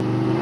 you